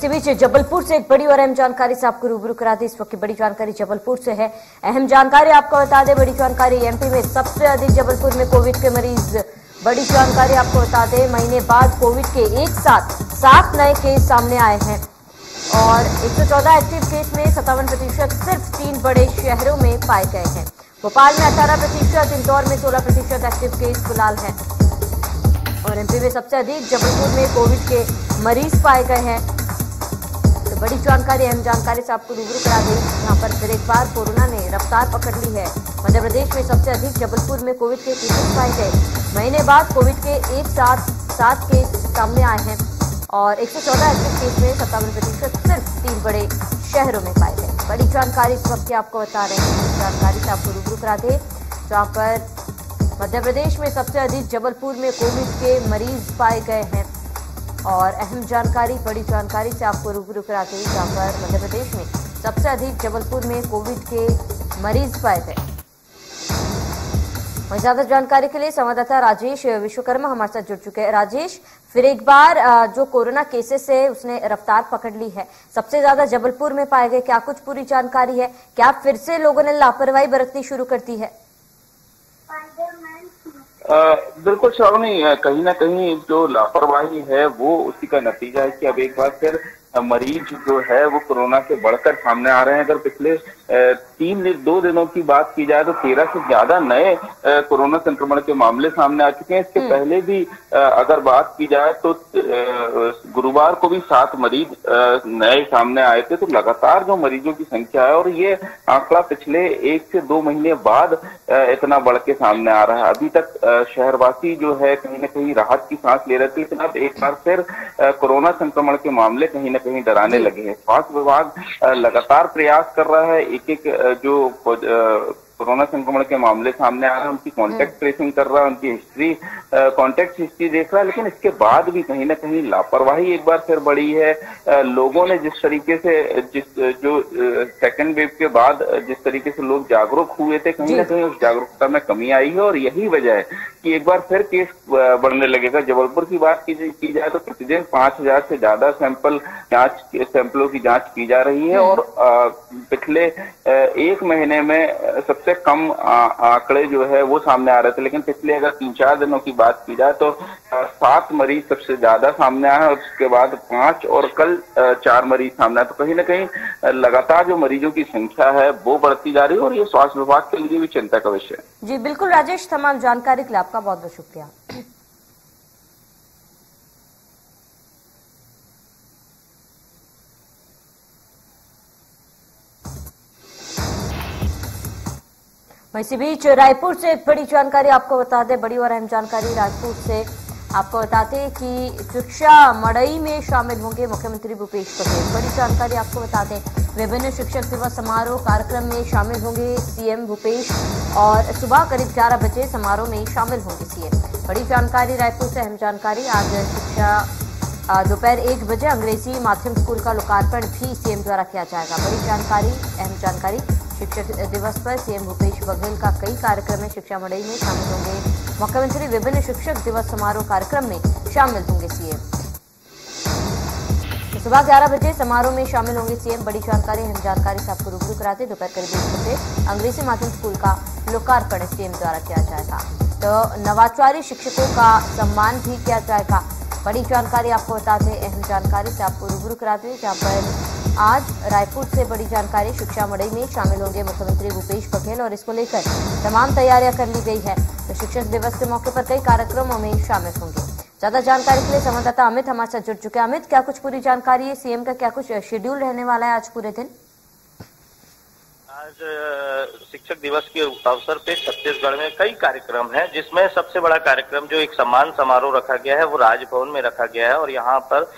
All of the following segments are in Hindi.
इसी बीच जबलपुर से एक बड़ी और अहम जानकारी से आपको रूबरू करा दी। इस वक्त की बड़ी जानकारी जबलपुर से है। अहम जानकारी आपको बता दें, बड़ी जानकारी एमपी में सबसे अधिक जबलपुर में कोविड के मरीज़। बड़ी जानकारी आपको बता दें, महीने बाद कोविड के एक साथ सात नए केस सामने आए हैं। और 114 एक्टिव केस में सत्तावन प्रतिशत सिर्फ़ तीन बड़े शहरों में पाए गए हैं। भोपाल में 18 प्रतिशत, इंदौर में 16 प्रतिशत एक्टिव केस फ़िलहाल है। और एमपी में सबसे अधिक जबलपुर में कोविड के मरीज़ पाए गए हैं। बड़ी जानकारी, अहम जानकारी से आपको रूबरू करा दें यहाँ पर फिर एक बार कोरोना ने रफ्तार पकड़ ली है। मध्य प्रदेश में सबसे अधिक जबलपुर में कोविड के केसेस पाए गए। महीने बाद कोविड के एक साथ सात केस सामने आए हैं और 114 एक्टिव केस में सत्तावन प्रतिशत सिर्फ़ तीन बड़े शहरों में पाए गए। बड़ी जानकारी इस वक्त आपको बता रहे हैं। जानकारी से आपको रूबरू करा दें। जहाँ पर मध्य प्रदेश में सबसे अधिक जबलपुर में कोविड के मरीज़ पाए गए हैं। और अहम जानकारी, बड़ी जानकारी से आपको रूबरू कराते हुए जहाँ पर मध्य प्रदेश में। सबसे अधिक जबलपुर में कोविड के मरीज़ पाए गए। वहीं ज़्यादा जानकारी के लिए संवाददाता राजेश विश्वकर्मा हमारे साथ जुड़ चुके हैं। राजेश, फिर एक बार जो कोरोना केसेस है, उसने रफ्तार पकड़ ली है। सबसे ज़्यादा जबलपुर में पाए गए क्या कुछ पूरी जानकारी है? क्या फिर से लोगों ने लापरवाही बरतनी शुरू कर दी है? बिल्कुल, श्रावणी कहीं ना कहीं जो लापरवाही है, वो उसी का नतीजा है कि अब एक बार फिर मरीज़ जो है वो कोरोना से बढ़कर सामने आ रहे हैं। अगर पिछले तीन दो दिनों की बात की जाए तो तेरह से ज़्यादा नए कोरोना संक्रमण के मामले सामने आ चुके हैं। इसके हम्म। पहले भी अगर बात की जाए तो गुरुवार को भी सात मरीज़ नए सामने आए थे। तो लगातार जो मरीजों की संख्या है और ये आंकड़ा पिछले एक से दो महीने बाद इतना बढ़ के सामने आ रहा है। अभी तक शहरवासी जो है कहीं ना कहीं राहत की सांस ले रहे थे लेकिन अब एक बार फिर कोरोना संक्रमण के मामले कहीं ना कहीं डराने लगे हैं। स्वास्थ्य विभाग लगातार प्रयास कर रहा है एक एक जो कोरोना संक्रमण के मामले सामने आ रहे हैं उनकी कॉन्टेक्ट ट्रेसिंग हम्म। कर रहा है उनकी हिस्ट्री कॉन्टेक्ट हिस्ट्री देख रहा है लेकिन इसके बाद भी कहीं ना कहीं लापरवाही एक बार फिर बढ़ी है आ, लोगों ने जिस तरीके से जिस जो सेकेंड वेव के बाद जिस तरीके से लोग जागरूक हुए थे कहीं ना कहीं उस जागरूकता में कमी आई है और यही वजह है कि एक बार फिर केस बढ़ने लगेगा जबलपुर की बात की, की जाए तो प्रतिदिन पाँच हज़ार से ज़्यादा सैंपल जाँच सैंपलों की जाँच की जा रही है हम्म। और पिछले एक महीने में सबसे सबसे कम आंकड़े जो है वो सामने आ रहे थे। लेकिन पिछले अगर तीन चार दिनों की बात की जाए तो सात मरीज़ सबसे ज़्यादा सामने आए और उसके बाद पाँच और कल चार मरीज़ सामने आए। तो कहीं ना कहीं लगातार जो मरीजों की संख्या है वो बढ़ती जा रही है और ये स्वास्थ्य विभाग के लिए भी चिंता का विषय है। जी, बिल्कुल राजेश, तमाम जानकारी के लिए आपका बहुत बहुत शुक्रिया। इसी बीच रायपुर से एक बड़ी जानकारी आपको बता दें, बड़ी और अहम जानकारी रायपुर से आपको बताते हैं कि शिक्षा मड़ई में शामिल होंगे मुख्यमंत्री भूपेश बघेल। बड़ी जानकारी आपको बता दें, विभिन्न शिक्षक दिवस समारोह कार्यक्रम में शामिल होंगे सीएम भूपेश और सुबह करीब 11 बजे समारोह में शामिल होंगे सीएम। बड़ी जानकारी रायपुर से, अहम जानकारी, आज शिक्षा दोपहर एक बजे अंग्रेज़ी माध्यम स्कूल का लोकार्पण भी सीएम द्वारा किया जाएगा। बड़ी जानकारी, अहम जानकारी। शिक्षक दिवस पर सीएम भूपेश बघेल का कई कार्यक्रम में शिक्षा मड़ई में शामिल होंगे। मुख्यमंत्री विभिन्न शिक्षक दिवस समारोह कार्यक्रम में शामिल होंगे सीएम। तो सुबह ग्यारह बजे समारोह में शामिल होंगे सीएम। बड़ी जानकारी, हम जानकारी से आपको रूबरू कराते दोपहर करीब एक बजे अंग्रेज़ी माध्यम स्कूल का लोकार्पण सीएम द्वारा किया जाएगा। तो नवाचारी शिक्षकों का सम्मान भी किया जाएगा। बड़ी जानकारी आपको बता दें अहम जानकारी से आपको रूबरू कराते हैं। जहाँ पर आज रायपुर से बड़ी जानकारी शिक्षा मड़ई में शामिल होंगे मुख्यमंत्री भूपेश बघेल और इसको लेकर तमाम तैयारियाँ कर ली गई है। तो शिक्षक दिवस के मौके पर कई कार्यक्रमों में शामिल होंगे। ज़्यादा जानकारी के लिए संवाददाता अमित, हमारे साथ जुड़ चुके हैं अमित। क्या कुछ पूरी जानकारी है? सीएम का क्या कुछ शेड्यूल रहने वाला है आज पूरे दिन? आज शिक्षक दिवस के अवसर पे छत्तीसगढ़ में कई कार्यक्रम हैं जिसमें सबसे बड़ा कार्यक्रम जो एक सम्मान समारोह रखा गया है वो राजभवन में रखा गया है और यहाँ पर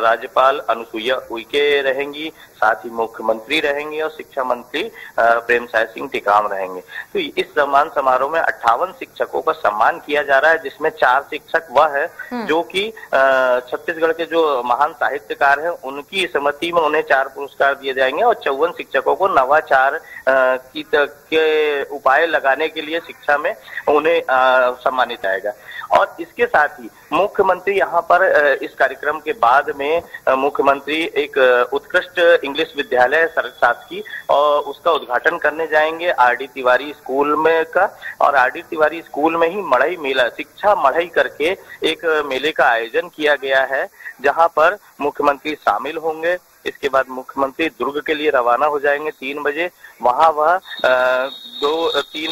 राज्यपाल अनुसुईया उइके रहेंगी साथ ही मुख्यमंत्री रहेंगे और शिक्षा मंत्री प्रेम साय सिंह टिकाम रहेंगे तो इस सम्मान समारोह में अट्ठावन शिक्षकों का सम्मान किया जा रहा है जिसमें चार शिक्षक वह है हम्म। जो की छत्तीसगढ़ के जो महान साहित्यकार है उनकी स्मृति में उन्हें चार पुरस्कार दिए जाएँगे और चौवन शिक्षकों को नवाचार की के उपाय लगाने के लिए शिक्षा में उन्हें सम्मानित जाएगा। और इसके साथ ही मुख्यमंत्री यहाँ पर इस कार्यक्रम के बाद में मुख्यमंत्री एक उत्कृष्ट इंग्लिश विद्यालय शासकीय और उसका उद्घाटन करने जाएँगे आर डी तिवारी स्कूल में का। और आर डी तिवारी स्कूल में ही मढ़ई मेला, शिक्षा मढ़ई करके एक मेले का आयोजन किया गया है, जहाँ पर मुख्यमंत्री शामिल होंगे। इसके बाद मुख्यमंत्री दुर्ग के लिए रवाना हो जाएँगे तीन बजे। वहाँ वह दो, तीन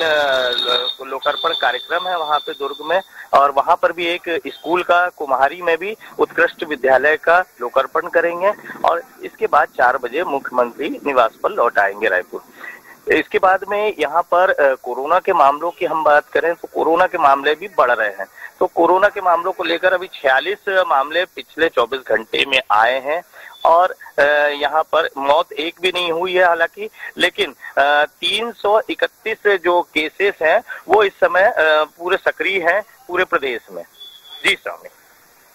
लोकार्पण कार्यक्रम है वहाँ पे दुर्ग में। और वहाँ पर भी एक स्कूल का, कुम्हारी में भी उत्कृष्ट विद्यालय का लोकार्पण करेंगे। और इसके बाद चार बजे मुख्यमंत्री निवास पर लौट आएँगे रायपुर। इसके बाद में यहाँ पर कोरोना के मामलों की हम बात करें तो कोरोना के मामले भी बढ़ रहे हैं। तो कोरोना के मामलों को लेकर अभी 46 मामले पिछले 24 घंटे में आए हैं। और यहाँ पर मौत एक भी नहीं हुई है हालाँकि, लेकिन तीन सौ इकतीस जो केसेस हैं, वो इस समय पूरे सक्रिय हैं पूरे प्रदेश में। जी, स्वामी।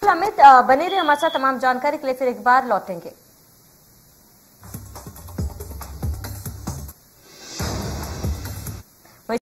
अमित बने रहे हमारे साथ तमाम जानकारी के लिए, फिर एक बार लौटेंगे।